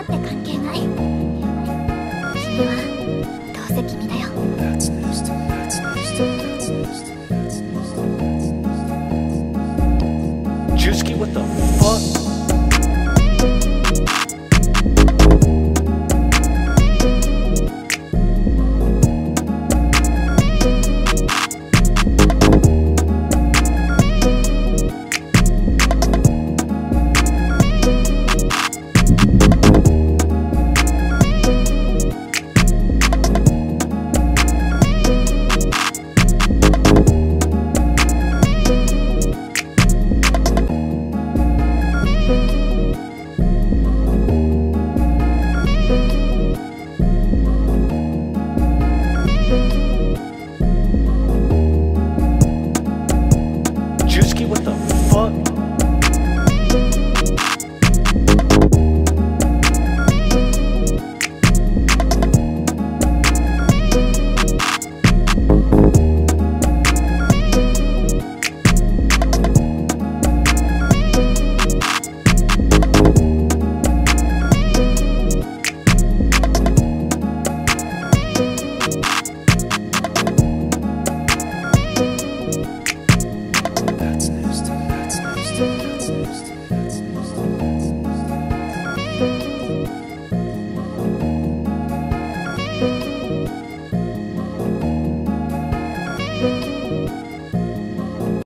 だって関係ない君はどうせ君だよ That's news to that's news to that's news to that's news to Juicy, what the fuck?